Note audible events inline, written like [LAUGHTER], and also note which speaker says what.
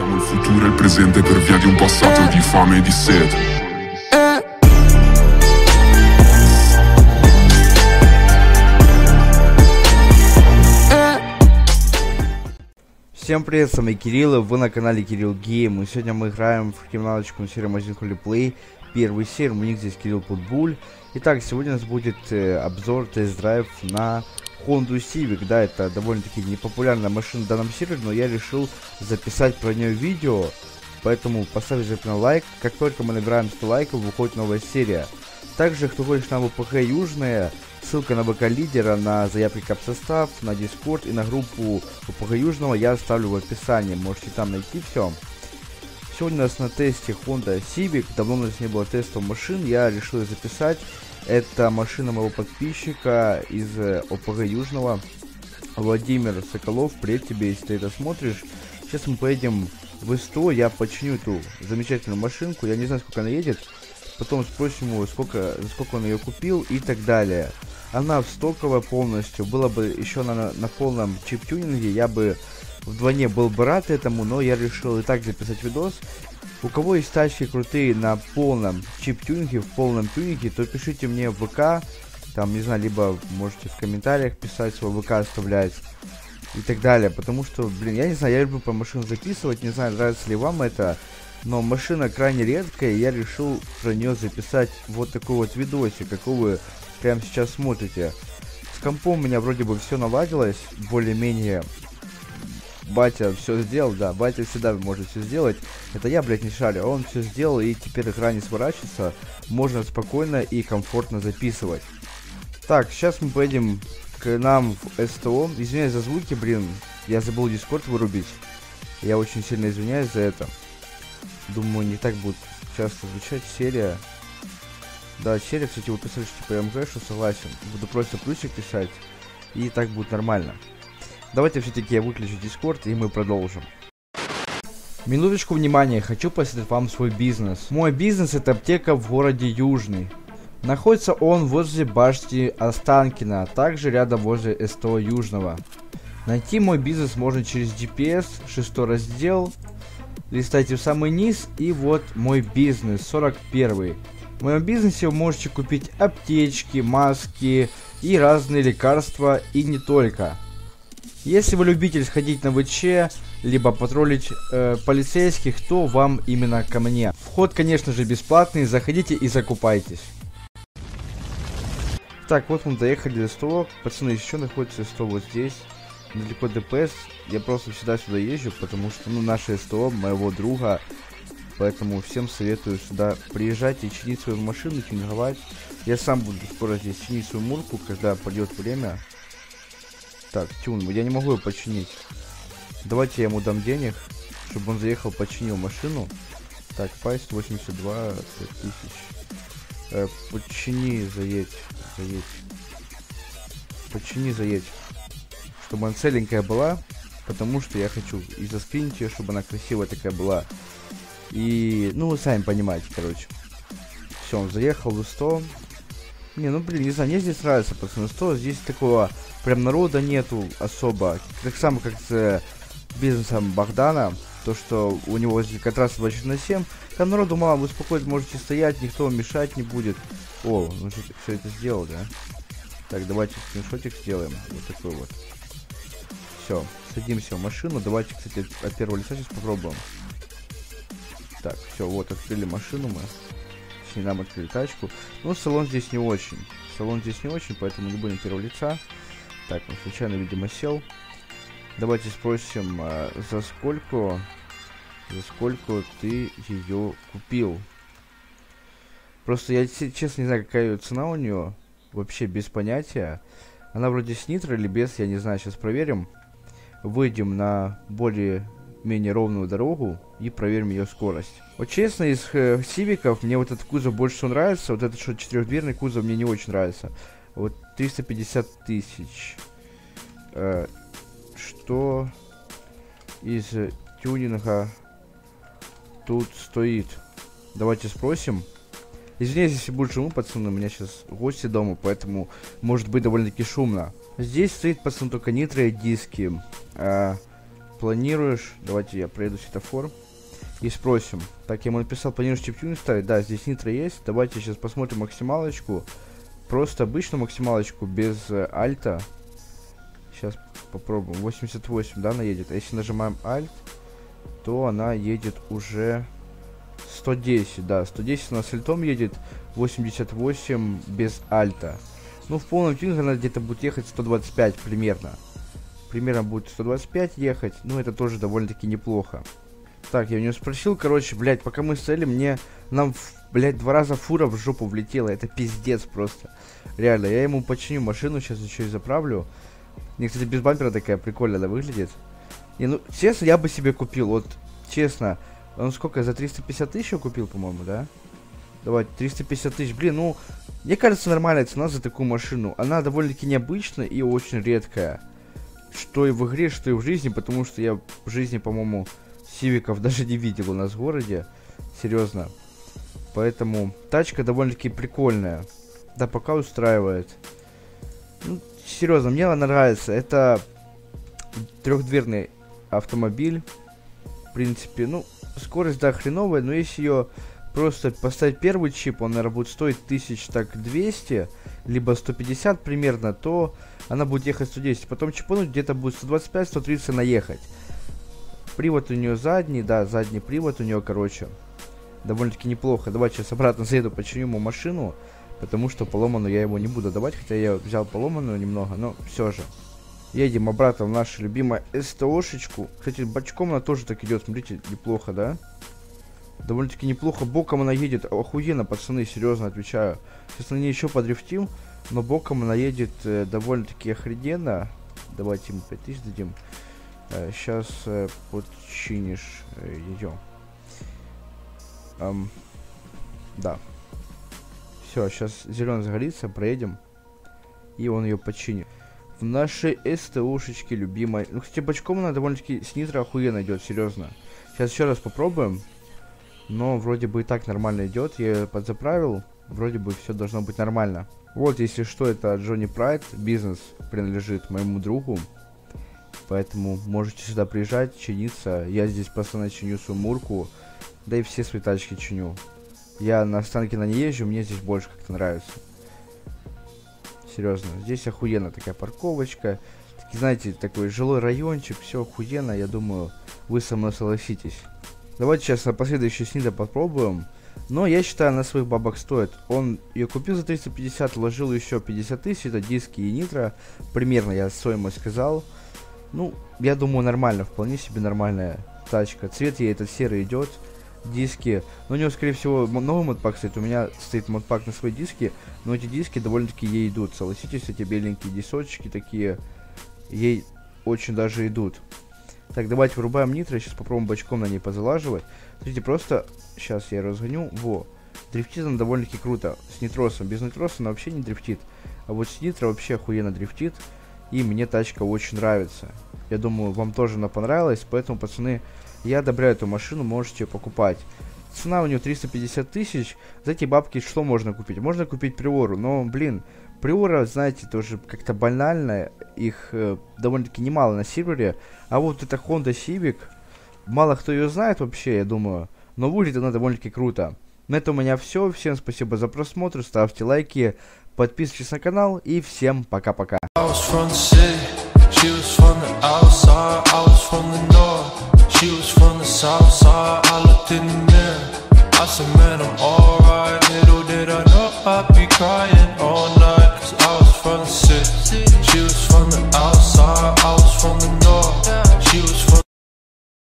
Speaker 1: Siamo il futuro e il presente per via di un passato di fame e di sete.
Speaker 2: Всем привет, с вами Кирилл, и вы на канале Кирилл Гейм, и сегодня мы играем в криминалочку на Magazine Holy Play, первый серий, у них здесь Кирилл Путбуль. Итак, сегодня у нас будет э, обзор тест-драйв на Honda Civic, да, это довольно-таки непопулярная машина в данном сервере, но я решил записать про нее видео, поэтому поставьте на лайк, как только мы набираем 100 лайков, выходит новая серия. Также, кто хочет на ВПХ Южная, ссылка на ВК лидера, на заявки капсостав, на Дискорд и на группу ВПХ Южного я оставлю в описании, можете там найти все. Сегодня у нас на тесте Honda Civic, давно у нас не было тестов машин, я решил записать. Это машина моего подписчика из э, ОПГ Южного, Владимир Соколов, привет тебе, если ты это смотришь. Сейчас мы поедем в СТО, я починю эту замечательную машинку, я не знаю, сколько она едет, потом спросим его, сколько, сколько он ее купил и так далее. Она в стоковая полностью, было бы еще на, на полном чип-тюнинге, я бы вдвойне был бы рад этому, но я решил и так записать видос. У кого есть тачки крутые на полном чип-тюнинге, в полном тюнинге, то пишите мне в ВК, там, не знаю, либо можете в комментариях писать, свой ВК оставлять и так далее, потому что, блин, я не знаю, я люблю по машинам записывать, не знаю, нравится ли вам это, но машина крайне редкая, и я решил про нее записать вот такой вот видосик, какой вы прямо сейчас смотрите. С компом у меня вроде бы все наладилось, более-менее батя все сделал, да, батя всегда может все сделать. Это я, блядь, не шарю, он все сделал, и теперь игра не сворачивается, можно спокойно и комфортно записывать. Так, сейчас мы поедем к нам в СТО. Извиняюсь за звуки, блин, я забыл дискорд вырубить. Я очень сильно извиняюсь за это. Думаю, не так будет часто звучать серия. Да, серия, кстати, вы писали, что типа МГ, что согласен. Буду просто плюсик писать, и так будет нормально. Давайте все-таки я выключу Дискорд, и мы продолжим. Минуточку внимания, хочу посетить вам свой бизнес. Мой бизнес это аптека в городе Южный. Находится он возле башни Останкина, а также рядом возле СТО Южного. Найти мой бизнес можно через GPS, шестой раздел, листайте в самый низ и вот мой бизнес 41 в моем бизнесе вы можете купить аптечки маски и разные лекарства и не только если вы любитель сходить на ВЧ либо патрулить э, полицейских то вам именно ко мне вход конечно же бесплатный заходите и закупайтесь так вот мы доехали до 100 пацаны еще находится 100 вот здесь недалеко ДПС. Я просто всегда сюда езжу, потому что, ну, наше СТО, моего друга. Поэтому всем советую сюда приезжать и чинить свою машину, тюнинговать. Я сам буду скоро здесь чинить свою мурку, когда придет время. Так, тюн, я не могу ее починить. Давайте я ему дам денег, чтобы он заехал, починил машину. Так, pay 82 тысяч. Э, почини, заедь, заедь. Почини, заедь чтобы она целенькая была, потому что я хочу и заскринить ее, чтобы она красивая такая была. И, ну, вы сами понимаете, короче. Все, он заехал в 100. Не, ну, блин, не знаю, мне здесь нравится, пацаны, 100. Здесь такого прям народа нету особо. Так само, как с бизнесом Богдана. То, что у него возле трасса 24 на 7. Там народу мало, вы спокойно можете стоять, никто вам мешать не будет. О, ну что все это сделал, да? Так, давайте скриншотик сделаем. Вот такой вот. Все, садимся в машину. Давайте, кстати, от первого лица сейчас попробуем. Так, все, вот, открыли машину мы. Точнее, нам открыли тачку. Ну, салон здесь не очень. Салон здесь не очень, поэтому не будем первого лица. Так, он случайно, видимо, сел. Давайте спросим, а, за сколько... За сколько ты ее купил? Просто я честно не знаю, какая цена у нее. Вообще без понятия. Она вроде с нитро или без, я не знаю, сейчас проверим выйдем на более-менее ровную дорогу и проверим ее скорость. Вот честно, из э, сивиков мне вот этот кузов больше всего нравится. Вот этот что четырехдверный кузов мне не очень нравится. Вот 350 тысяч. Э, что из тюнинга тут стоит? Давайте спросим. Извиняюсь, если будет шуму, пацаны, у меня сейчас гости дома, поэтому может быть довольно-таки шумно. Здесь стоит, пацаны, только нитро диски. А, планируешь, давайте я проеду светофор и спросим. Так, я ему написал, планируешь чиптюн ставить? Да, здесь нитро есть. Давайте сейчас посмотрим максималочку. Просто обычную максималочку без э, альта. Сейчас попробуем. 88, да, она едет. А если нажимаем альт, то она едет уже 110, да. 110 она с альтом едет, 88 без альта. Ну, в полном тюнинге она где-то будет ехать 125 примерно. Примерно будет 125 ехать. Ну, это тоже довольно-таки неплохо. Так, я у него спросил, короче, блядь, пока мы стояли, мне... Нам, блядь, два раза фура в жопу влетела. Это пиздец просто. Реально, я ему починю машину, сейчас еще и заправлю. Мне, кстати, без бампера такая прикольная выглядит. Не, ну, честно, я бы себе купил, вот, честно. Он сколько, за 350 тысяч купил, по-моему, да? Давай, 350 тысяч. Блин, ну, мне кажется, нормальная цена за такую машину. Она довольно-таки необычная и очень редкая. Что и в игре, что и в жизни, потому что я в жизни, по-моему, сивиков [LAUGHS] даже не видел у нас в городе. Серьезно. Поэтому тачка довольно-таки прикольная. Да, пока устраивает. Ну, серьезно, мне она нравится. Это трехдверный автомобиль. В принципе, ну, скорость, да, хреновая, но если ее просто поставить первый чип, он, наверное, будет стоить тысяч так 200, либо 150 примерно, то она будет ехать 110. Потом чипануть где-то будет 125-130 наехать. Привод у нее задний, да, задний привод у нее, короче, довольно-таки неплохо. Давайте сейчас обратно заеду, починю ему машину, потому что поломанную я его не буду давать, хотя я взял поломанную немного, но все же. Едем обратно в нашу любимую СТОшечку. Кстати, бочком она тоже так идет, смотрите, неплохо, да? Довольно-таки неплохо. Боком она едет. Охуенно, пацаны, серьезно отвечаю. Сейчас на ней еще подрифтим. Но боком она едет э, довольно-таки охрененно. Давайте ему 5000 дадим. Э, сейчас э, подчинишь э, ее. Эм, да. Все, сейчас зеленый загорится, проедем. И он ее починит. В нашей СТУшечке любимой. Ну, кстати, бочком она довольно-таки с нитро охуенно идет, серьезно. Сейчас еще раз попробуем. Но вроде бы и так нормально идет. Я ее подзаправил. Вроде бы все должно быть нормально. Вот, если что, это Джонни Прайд. Бизнес принадлежит моему другу. Поэтому можете сюда приезжать, чиниться. Я здесь постоянно чиню свою мурку. Да и все свои тачки чиню. Я на Станкина не езжу, мне здесь больше как-то нравится. Серьезно, здесь охуенно такая парковочка. Такие, знаете, такой жилой райончик, все охуенно. Я думаю, вы со мной согласитесь. Давайте сейчас на последующий снида попробуем. Но я считаю, на своих бабок стоит. Он ее купил за 350, вложил еще 50 тысяч, это диски и нитро. Примерно я стоимость сказал. Ну, я думаю, нормально, вполне себе нормальная тачка. Цвет ей этот серый идет. Диски. Но у него, скорее всего, новый модпак стоит. У меня стоит модпак на свои диски. Но эти диски довольно-таки ей идут. Согласитесь, эти беленькие дисочки такие. Ей очень даже идут. Так, давайте вырубаем нитро, сейчас попробуем бочком на ней позалаживать. Смотрите, просто, сейчас я разгоню, во. Дрифтит он довольно-таки круто, с нитросом. Без нитроса она вообще не дрифтит. А вот с нитро вообще охуенно дрифтит. И мне тачка очень нравится. Я думаю, вам тоже она понравилась, поэтому, пацаны, я одобряю эту машину, можете покупать. Цена у нее 350 тысяч. За эти бабки что можно купить? Можно купить Приору, но, блин, Приора, знаете, тоже как-то банально. Их э, довольно-таки немало на сервере. А вот эта Honda Civic, мало кто ее знает вообще, я думаю. Но выглядит она довольно-таки круто. На этом у меня все. Всем спасибо за просмотр. Ставьте лайки, подписывайтесь на канал. И всем пока-пока.